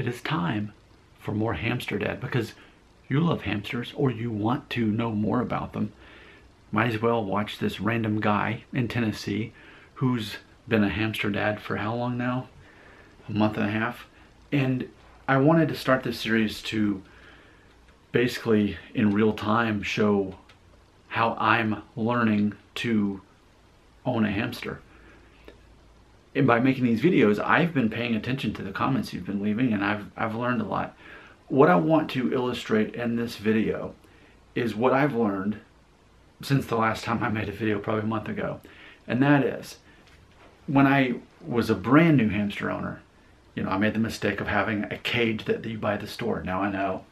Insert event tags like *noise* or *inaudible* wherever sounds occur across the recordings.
it is time for more hamster dad because you love hamsters or you want to know more about them. Might as well watch this random guy in Tennessee who's been a hamster dad for how long now? A month and a half. And I wanted to start this series to basically in real time show how I'm learning to own a hamster. And by making these videos, I've been paying attention to the comments you've been leaving and I've, I've learned a lot. What I want to illustrate in this video is what I've learned since the last time I made a video, probably a month ago. And that is, when I was a brand new hamster owner, you know, I made the mistake of having a cage that you buy at the store. Now I know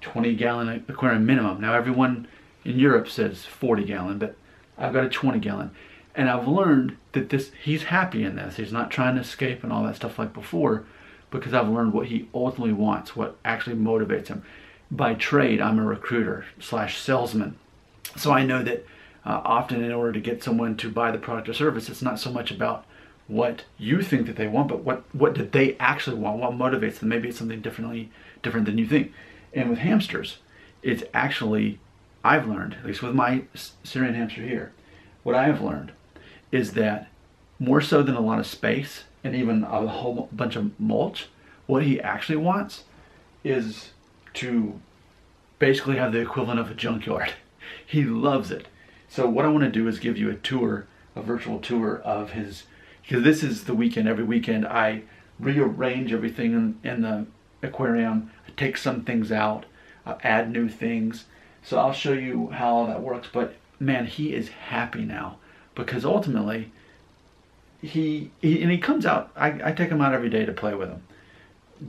20 gallon aquarium minimum. Now everyone in Europe says 40 gallon, but I've got a 20 gallon. And I've learned that this he's happy in this. He's not trying to escape and all that stuff like before because I've learned what he ultimately wants, what actually motivates him. By trade, I'm a recruiter slash salesman. So I know that uh, often in order to get someone to buy the product or service, it's not so much about what you think that they want, but what what did they actually want? What motivates them? Maybe it's something differently different than you think. And with hamsters, it's actually I've learned, at least with my Syrian hamster here, what I have learned is that more so than a lot of space and even a whole bunch of mulch, what he actually wants is to basically have the equivalent of a junkyard. *laughs* He loves it. So what I want to do is give you a tour, a virtual tour of his, because this is the weekend, every weekend I rearrange everything in, in the aquarium, I take some things out, I add new things. So I'll show you how all that works, but man, he is happy now because ultimately he, he and he comes out I, I take him out every day to play with him.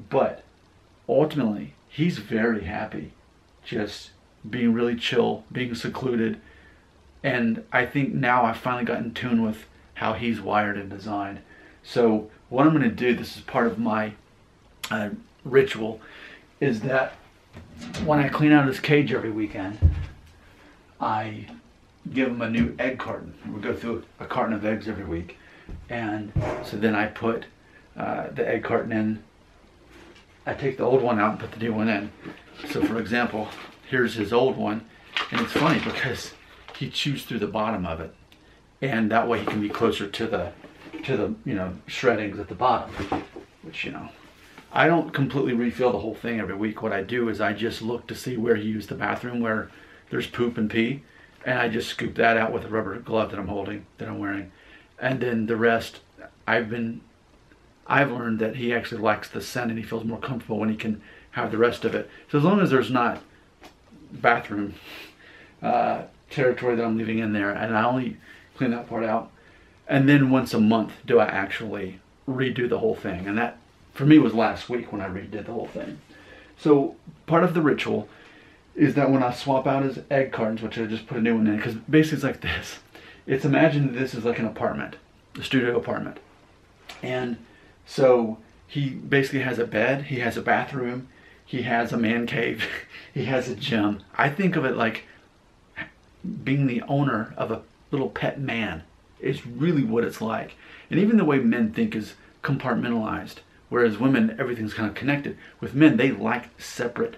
But ultimately he's very happy just being really chill being secluded. And i think now i've finally got in tune with how he's wired and designed. So what i'm going to do this is part of my uh, ritual is that when i clean out his cage every weekend i give him a new egg carton. We go through a carton of eggs every week. And so then I put uh, the egg carton in. I take the old one out and put the new one in. So for example, here's his old one. And it's funny because he chews through the bottom of it. And that way he can be closer to the, to the, you know, shreddings at the bottom. Which, you know, I don't completely refill the whole thing every week. What I do is I just look to see where he used the bathroom, where there's poop and pee and I just scoop that out with a rubber glove that I'm holding, that I'm wearing. And then the rest, I've been, I've learned that he actually likes the scent and he feels more comfortable when he can have the rest of it. So as long as there's not bathroom uh, territory that I'm leaving in there, and I only clean that part out. And then once a month do I actually redo the whole thing. And that, for me, was last week when I redid the whole thing. So part of the ritual is that when I swap out his egg cartons, which I just put a new one in, because basically it's like this. It's imagine this is like an apartment, a studio apartment. And so he basically has a bed, he has a bathroom, he has a man cave, *laughs* he has a gym. I think of it like being the owner of a little pet man. It's really what it's like. And even the way men think is compartmentalized, whereas women, everything's kind of connected. With men, they like separate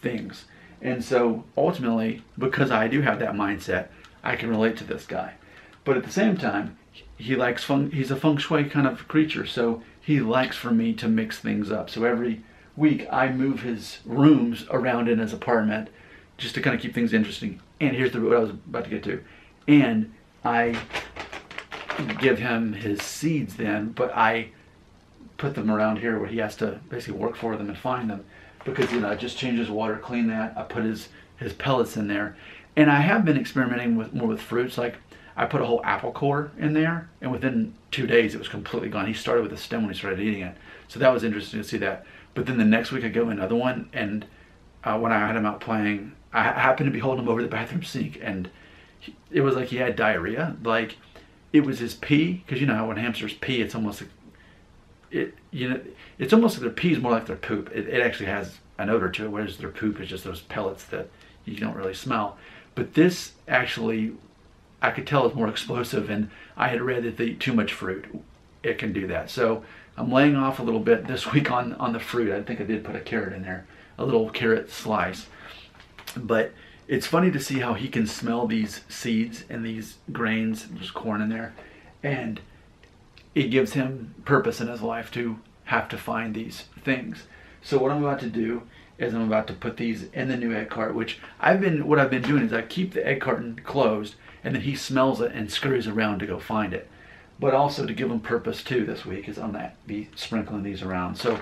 things. And so ultimately, because I do have that mindset, I can relate to this guy. But at the same time, he likes feng, he's a feng shui kind of creature, so he likes for me to mix things up. So every week I move his rooms around in his apartment just to kind of keep things interesting. And here's the what I was about to get to. And I give him his seeds then, but I put them around here where he has to basically work for them and find them because you know I just change his water, clean that. I put his his pellets in there, and I have been experimenting with more with fruits. Like I put a whole apple core in there, and within two days it was completely gone. He started with a stem when he started eating it, so that was interesting to see that. But then the next week I go another one, and uh, when I had him out playing, I happened to be holding him over the bathroom sink, and he, it was like he had diarrhea. Like it was his pee, because you know how when hamsters pee, it's almost like it you know it's almost like their pee is more like their poop. It, it actually has an odor to it, whereas their poop is just those pellets that you don't really smell. But this actually, I could tell is more explosive, and I had read that they eat too much fruit. It can do that. So I'm laying off a little bit this week on, on the fruit. I think I did put a carrot in there, a little carrot slice. But it's funny to see how he can smell these seeds and these grains, there's corn in there, and it gives him purpose in his life to have to find these things. So what I'm about to do is I'm about to put these in the new egg cart, which I've been, what I've been doing is I keep the egg carton closed and then he smells it and scurries around to go find it. But also to give him purpose too this week is I'm gonna be sprinkling these around. So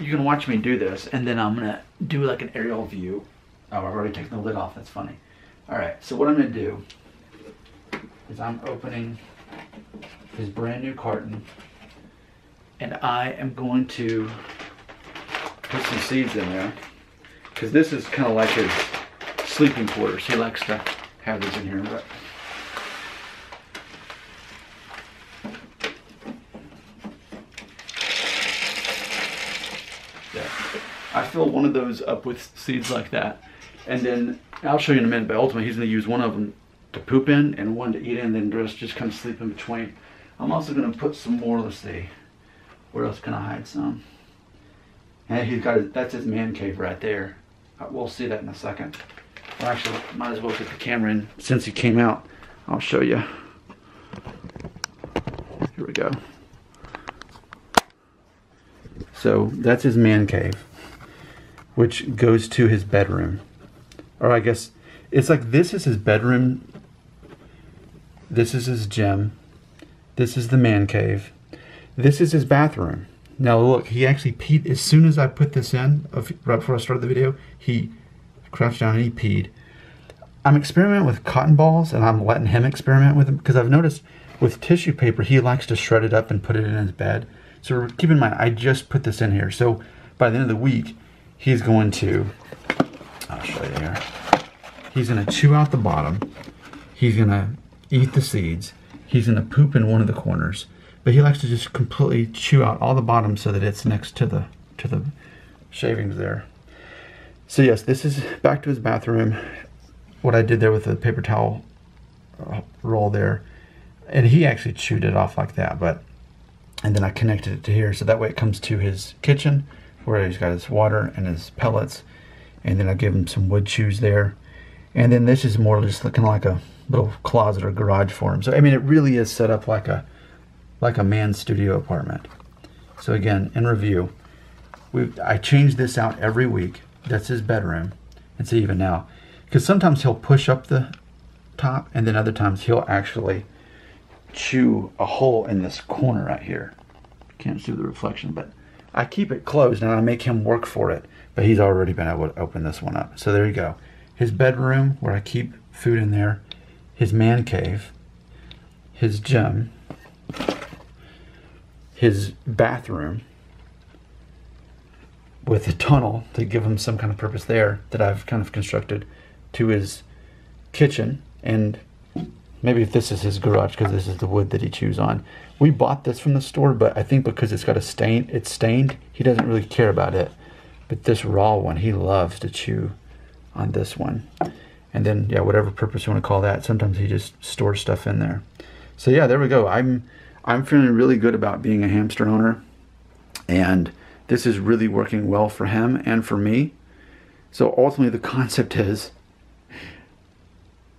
you can watch me do this and then I'm gonna do like an aerial view. Oh, I've already taken the lid off, that's funny. All right, so what I'm gonna do is I'm opening his brand new carton and I am going to put some seeds in there because this is kind of like his sleeping quarters. He likes to have these in here, but I fill one of those up with seeds like that, and then I'll show you in a minute. But ultimately, he's going to use one of them to poop in and one to eat in, and then the rest just kind of sleep in between. I'm also going to put some more. Let's see, where else can I hide some? And he's got his, that's his man cave right there. Uh, we'll see that in a second. Well, actually, might as well get the camera in since he came out. I'll show you. Here we go. So that's his man cave, which goes to his bedroom. Or I guess it's like this is his bedroom. This is his gym. This is the man cave. This is his bathroom. Now look, he actually peed as soon as I put this in, right before I started the video, he crouched down and he peed. I'm experimenting with cotton balls and I'm letting him experiment with them because I've noticed with tissue paper, he likes to shred it up and put it in his bed. So keep in mind, I just put this in here. So by the end of the week, he's going to, I'll show you here. He's gonna chew out the bottom. He's gonna eat the seeds. He's gonna poop in one of the corners but he likes to just completely chew out all the bottom so that it's next to the to the shavings there. So yes, this is back to his bathroom. What I did there with the paper towel uh, roll there, and he actually chewed it off like that. But and then I connected it to here, so that way it comes to his kitchen where he's got his water and his pellets, and then I give him some wood chews there, and then this is more just looking like a little closet or garage for him. So I mean, it really is set up like a like a man's studio apartment. So again, in review, we I change this out every week. That's his bedroom. And see even now, because sometimes he'll push up the top, and then other times he'll actually chew a hole in this corner right here. Can't see the reflection, but I keep it closed and I make him work for it. But he's already been able to open this one up. So there you go. His bedroom, where I keep food in there. His man cave. His gym his bathroom with a tunnel to give him some kind of purpose there that I've kind of constructed to his kitchen and maybe if this is his garage because this is the wood that he chews on. We bought this from the store, but I think because it's got a stain, it's stained, he doesn't really care about it. But this raw one, he loves to chew on this one. And then, yeah, whatever purpose you want to call that, sometimes he just stores stuff in there. So yeah, there we go. I'm I'm feeling really good about being a hamster owner, and this is really working well for him and for me. So ultimately, the *laughs* concept is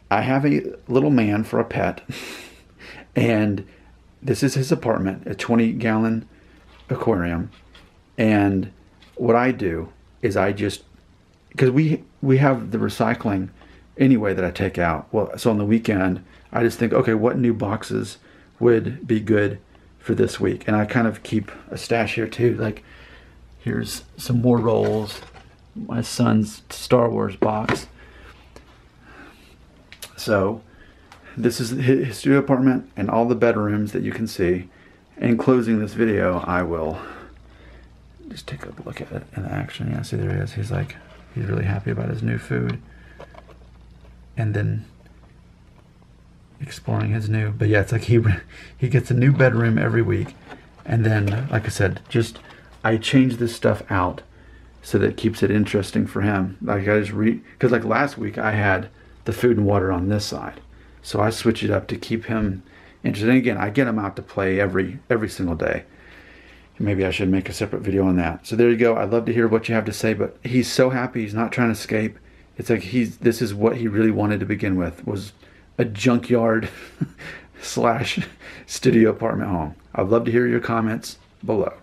I have a little man for a pet, *laughs* and this is his apartment, a 20 gallon aquarium. And what I do is I just because we we have the recycling anyway that I take out. Well, so on the weekend, I just think, okay, what new boxes would be good for this week. And I kind of keep a stash here too. Like here's some more rolls, my son's Star Wars box. So this is his studio apartment and all the bedrooms that you can see. In closing this video, I will just take a look at it in action. Yeah, see there he is. He's like, he's really happy about his new food. And then exploring his new. But yeah, it's like he *laughs* he gets a new bedroom every week, and then like I said, just I change this stuff out so that it keeps it interesting for him. Like I just read because like last week I had the food and water on this side, so I switch it up to keep him interested. And again, I get him out to play every every single day. maybe I should make a separate video on that. So there you go. I'd love to hear what you have to say, but he's so happy. He's not trying to escape. It's like he's this is what he really wanted to begin with was a junkyard *laughs* slash studio apartment home. I'd love to hear your comments below.